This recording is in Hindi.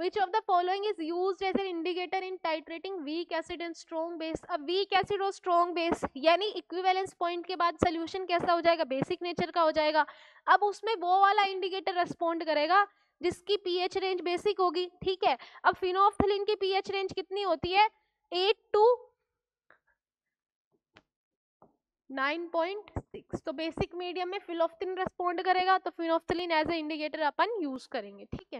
Which of the following is use as an indicator in titrating weak acid and strong base अब वीक एसिड और स्ट्रॉन्ग बेस यानी इक्विवेलेंस पॉइंट के बाद सोल्यूशन कैसा हो जाएगा? बेसिक नेचर का हो जाएगा। अब उसमें वो वाला इंडिकेटर रेस्पॉन्ड करेगा, जिसकी पीएच रेंज बेसिक होगी, ठीक है? अब फिनोफ्थलिन की पीएच रेंज कितनी होती है? एट टू 9.6 तो बेसिक मीडियम में फिलोफ्थिन रेस्पॉन्ड करेगा तो फिनोफ्थलिन एज ए इंडिकेटर अपन यूज़ करेंगे, ठीक है?